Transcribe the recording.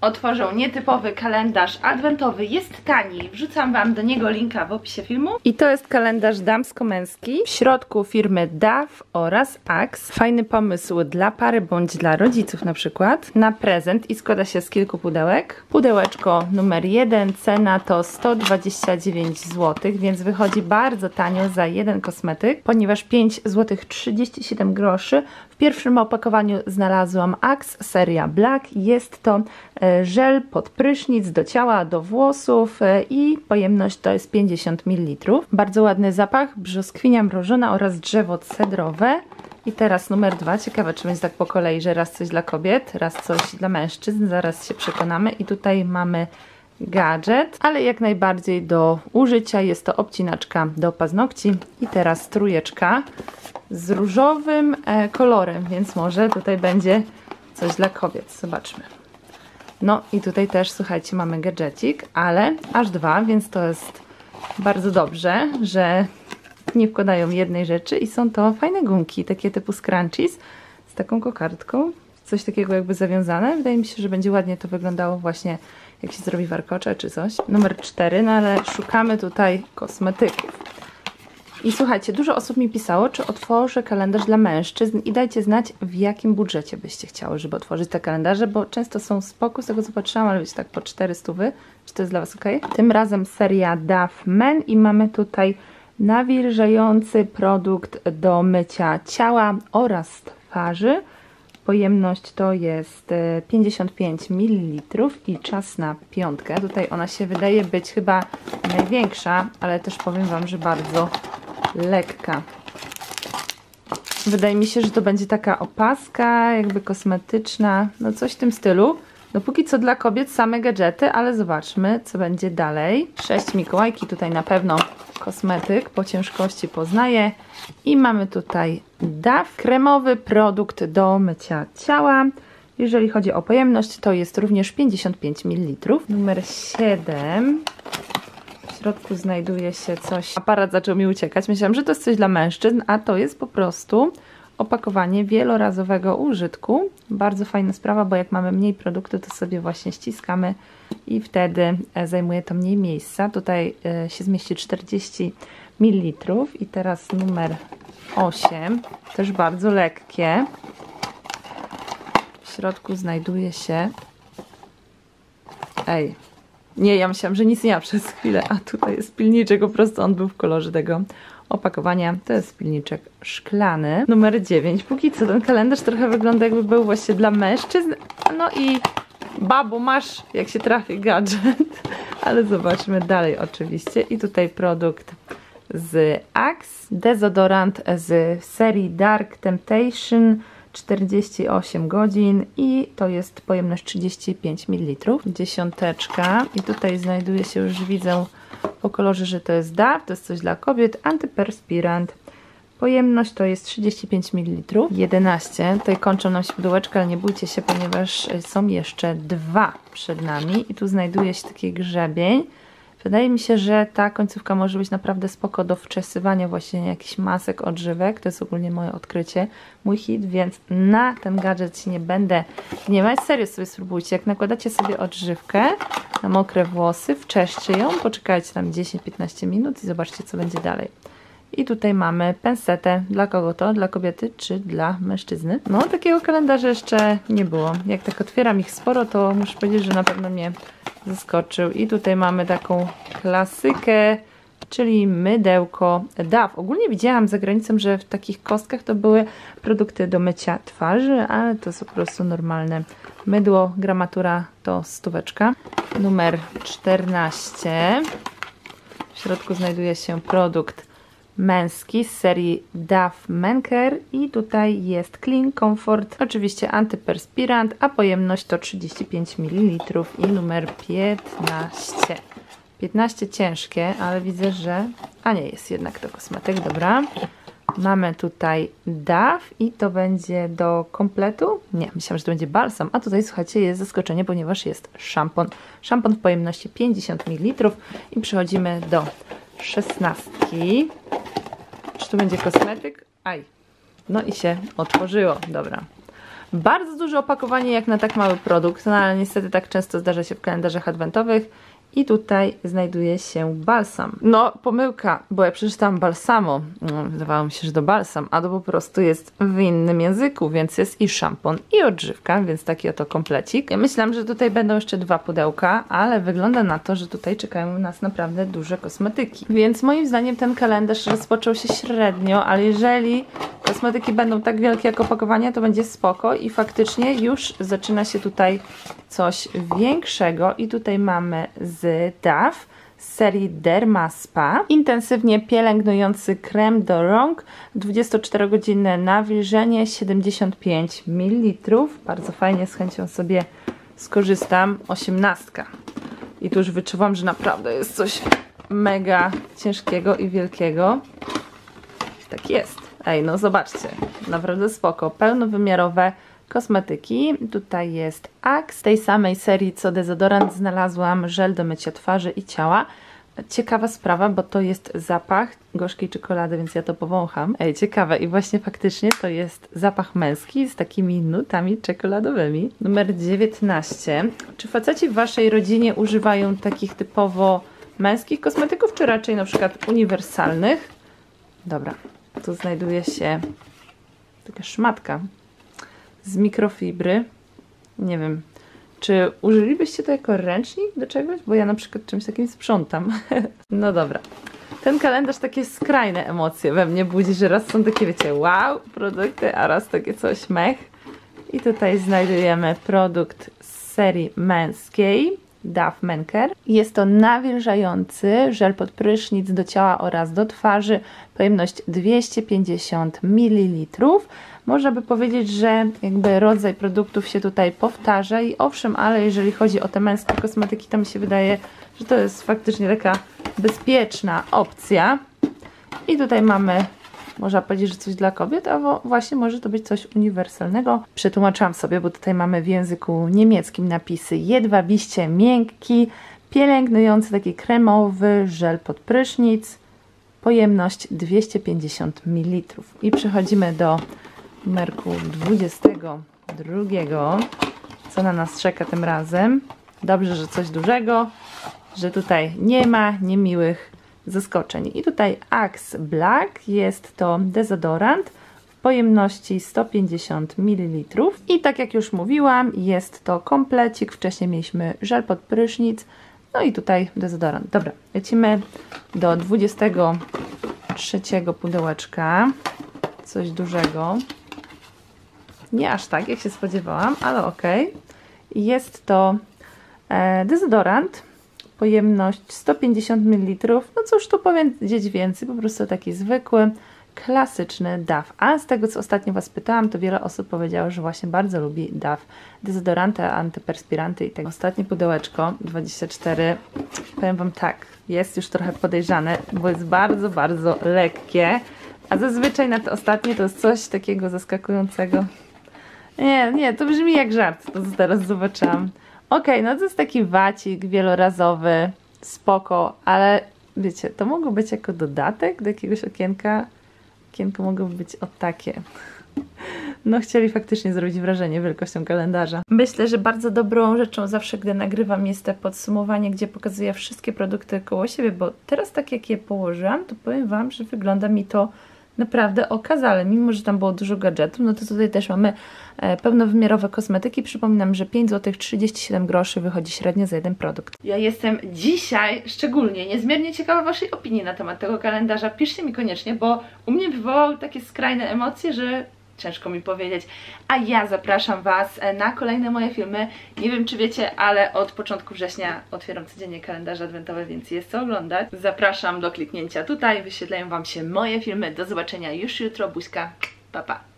otworzą nietypowy kalendarz adwentowy. Jest tani. Wrzucam Wam do niego linka w opisie filmu. I to jest kalendarz damsko-męski. W środku firmy DAF oraz Axe. Fajny pomysł dla pary bądź dla rodziców na przykład. Na prezent i składa się z kilku pudełek. Pudełeczko numer 1, cena to 129 zł, więc wychodzi bardzo tanio za jeden kosmetyk, ponieważ 5 zł 37 groszy pierwszym opakowaniu znalazłam Axe seria Black. Jest to e, żel pod prysznic do ciała, do włosów e, i pojemność to jest 50 ml. Bardzo ładny zapach, brzoskwinia mrożona oraz drzewo cedrowe. I teraz numer dwa. Ciekawe, czy będzie tak po kolei, że raz coś dla kobiet, raz coś dla mężczyzn. Zaraz się przekonamy. I tutaj mamy gadżet, ale jak najbardziej do użycia. Jest to obcinaczka do paznokci. I teraz trójeczka z różowym e, kolorem, więc może tutaj będzie coś dla kobiet. Zobaczmy. No i tutaj też, słuchajcie, mamy gadżecik, ale aż dwa, więc to jest bardzo dobrze, że nie wkładają jednej rzeczy i są to fajne gumki, takie typu scrunchies z taką kokardką, coś takiego jakby zawiązane. Wydaje mi się, że będzie ładnie to wyglądało właśnie jak się zrobi warkocze czy coś. Numer cztery, no ale szukamy tutaj kosmetyków. I słuchajcie, dużo osób mi pisało, czy otworzę kalendarz dla mężczyzn i dajcie znać, w jakim budżecie byście chciały, żeby otworzyć te kalendarze, bo często są spoko, z tego co patrzyłam, ale wiecie, tak po 400, czy to jest dla Was ok? Tym razem seria DAF Men i mamy tutaj nawilżający produkt do mycia ciała oraz twarzy. Pojemność to jest 55 e, ml i czas na piątkę. Tutaj ona się wydaje być chyba największa, ale też powiem Wam, że bardzo lekka. Wydaje mi się, że to będzie taka opaska, jakby kosmetyczna, no coś w tym stylu. No póki co dla kobiet same gadżety, ale zobaczmy, co będzie dalej. Sześć Mikołajki, tutaj na pewno kosmetyk po ciężkości poznaję. I mamy tutaj DAF, kremowy produkt do mycia ciała. Jeżeli chodzi o pojemność, to jest również 55 ml. Numer 7 środku znajduje się coś. Aparat zaczął mi uciekać. Myślałam, że to jest coś dla mężczyzn, a to jest po prostu opakowanie wielorazowego użytku. Bardzo fajna sprawa, bo jak mamy mniej produktu, to sobie właśnie ściskamy i wtedy e, zajmuje to mniej miejsca. Tutaj e, się zmieści 40 ml i teraz numer 8, też bardzo lekkie. W środku znajduje się Ej, nie, ja myślałam, że nic nie ma przez chwilę, a tutaj jest pilniczek, po prostu on był w kolorze tego opakowania. To jest pilniczek szklany. Numer 9. Póki co ten kalendarz trochę wygląda jakby był właśnie dla mężczyzn. No i babo masz, jak się trafi gadżet. Ale zobaczmy dalej oczywiście. I tutaj produkt z Axe. Dezodorant z serii Dark Temptation 48 godzin i to jest pojemność 35 ml. Dziesiąteczka i tutaj znajduje się już widzę po kolorze, że to jest DAW, to jest coś dla kobiet, antyperspirant. Pojemność to jest 35 ml. 11. Tutaj kończą nam się pudełeczka, ale nie bójcie się, ponieważ są jeszcze dwa przed nami i tu znajduje się taki grzebień Wydaje mi się, że ta końcówka może być naprawdę spoko do wczesywania właśnie jakichś masek, odżywek. To jest ogólnie moje odkrycie, mój hit, więc na ten gadżet się nie będę gniewać. Serio sobie spróbujcie. Jak nakładacie sobie odżywkę na mokre włosy, wczeszcie ją, poczekajcie tam 10-15 minut i zobaczcie, co będzie dalej. I tutaj mamy pensetę. Dla kogo to? Dla kobiety czy dla mężczyzny? No, takiego kalendarza jeszcze nie było. Jak tak otwieram ich sporo, to muszę powiedzieć, że na pewno mnie zaskoczył. I tutaj mamy taką klasykę, czyli mydełko DAW. Ogólnie widziałam za granicą, że w takich kostkach to były produkty do mycia twarzy, ale to jest po prostu normalne mydło. Gramatura to stóweczka. Numer 14. W środku znajduje się produkt męski z serii DAF Menker i tutaj jest Clean Comfort, oczywiście antyperspirant, a pojemność to 35 ml i numer 15. 15 ciężkie, ale widzę, że... A nie, jest jednak to kosmetyk, dobra. Mamy tutaj DAF i to będzie do kompletu. Nie, myślałam, że to będzie balsam, a tutaj słuchajcie, jest zaskoczenie, ponieważ jest szampon. Szampon w pojemności 50 ml i przechodzimy do szesnastki. Tu będzie kosmetyk? Aj. No i się otworzyło. Dobra. Bardzo duże opakowanie jak na tak mały produkt, no ale niestety tak często zdarza się w kalendarzach adwentowych. I tutaj znajduje się balsam. No, pomyłka, bo ja przeczytałam balsamo. No, wydawało mi się, że to balsam, a to po prostu jest w innym języku, więc jest i szampon, i odżywka, więc taki oto komplecik. Ja myślałam, że tutaj będą jeszcze dwa pudełka, ale wygląda na to, że tutaj czekają nas naprawdę duże kosmetyki. Więc moim zdaniem ten kalendarz rozpoczął się średnio, ale jeżeli kosmetyki będą tak wielkie jak opakowania, to będzie spoko i faktycznie już zaczyna się tutaj coś większego i tutaj mamy z DAF z serii Derma Spa. Intensywnie pielęgnujący krem do rąk, 24-godzinne nawilżenie, 75 ml. Bardzo fajnie, z chęcią sobie skorzystam. 18. I tu już wyczuwam, że naprawdę jest coś mega ciężkiego i wielkiego. Tak jest. Ej, no zobaczcie, naprawdę spoko. Pełnowymiarowe kosmetyki. Tutaj jest Axe. Z tej samej serii co dezodorant znalazłam żel do mycia twarzy i ciała. Ciekawa sprawa, bo to jest zapach gorzkiej czekolady, więc ja to powącham. Ej, ciekawe i właśnie faktycznie to jest zapach męski z takimi nutami czekoladowymi. Numer 19. Czy faceci w Waszej rodzinie używają takich typowo męskich kosmetyków, czy raczej na przykład uniwersalnych? Dobra, tu znajduje się taka szmatka z mikrofibry. Nie wiem, czy użylibyście to jako ręcznik do czegoś? Bo ja na przykład czymś takim sprzątam. no dobra. Ten kalendarz takie skrajne emocje we mnie budzi, że raz są takie, wiecie, wow, produkty, a raz takie coś mech. I tutaj znajdujemy produkt z serii męskiej, Duff Menker. Jest to nawilżający żel pod prysznic do ciała oraz do twarzy, pojemność 250 ml. Można by powiedzieć, że jakby rodzaj produktów się tutaj powtarza i owszem, ale jeżeli chodzi o te męskie kosmetyki, to mi się wydaje, że to jest faktycznie taka bezpieczna opcja. I tutaj mamy, można powiedzieć, że coś dla kobiet, albo właśnie może to być coś uniwersalnego. Przetłumaczyłam sobie, bo tutaj mamy w języku niemieckim napisy jedwabiście miękki, pielęgnujący taki kremowy żel pod prysznic, pojemność 250 ml. I przechodzimy do numerku 22. Co na nas czeka tym razem? Dobrze, że coś dużego, że tutaj nie ma niemiłych zaskoczeń. I tutaj Axe Black jest to dezodorant w pojemności 150 ml. I tak jak już mówiłam, jest to komplecik. Wcześniej mieliśmy żel pod prysznic. No i tutaj dezodorant. Dobra, lecimy do 23 pudełeczka. Coś dużego. Nie aż tak, jak się spodziewałam, ale ok. Jest to e, dezodorant, pojemność 150 ml. No cóż tu powiedzieć więcej, po prostu taki zwykły, klasyczny DAF. A z tego, co ostatnio Was pytałam, to wiele osób powiedziało, że właśnie bardzo lubi DAF. Dezodoranty, antyperspiranty i tak. Ostatnie pudełeczko, 24. Powiem Wam tak, jest już trochę podejrzane, bo jest bardzo, bardzo lekkie. A zazwyczaj na te ostatnie to jest coś takiego zaskakującego. Nie, nie, to brzmi jak żart, to teraz zobaczyłam. Okej, okay, no to jest taki wacik wielorazowy, spoko, ale wiecie, to mogło być jako dodatek do jakiegoś okienka. Okienko mogło być o takie. No chcieli faktycznie zrobić wrażenie wielkością kalendarza. Myślę, że bardzo dobrą rzeczą zawsze, gdy nagrywam jest to podsumowanie, gdzie pokazuję wszystkie produkty koło siebie, bo teraz tak jak je położyłam, to powiem Wam, że wygląda mi to naprawdę okazale. Mimo, że tam było dużo gadżetów, no to tutaj też mamy e, pełnowymiarowe kosmetyki. Przypominam, że 5 zł 37 groszy wychodzi średnio za jeden produkt. Ja jestem dzisiaj szczególnie niezmiernie ciekawa Waszej opinii na temat tego kalendarza. Piszcie mi koniecznie, bo u mnie wywołał takie skrajne emocje, że ciężko mi powiedzieć. A ja zapraszam Was e, na kolejne moje filmy. Nie wiem, czy wiecie, ale od początku września otwieram codziennie kalendarze adwentowe, więc jest co oglądać. Zapraszam do kliknięcia tutaj, wyświetlają Wam się moje filmy. Do zobaczenia już jutro. Buźka, pa pa!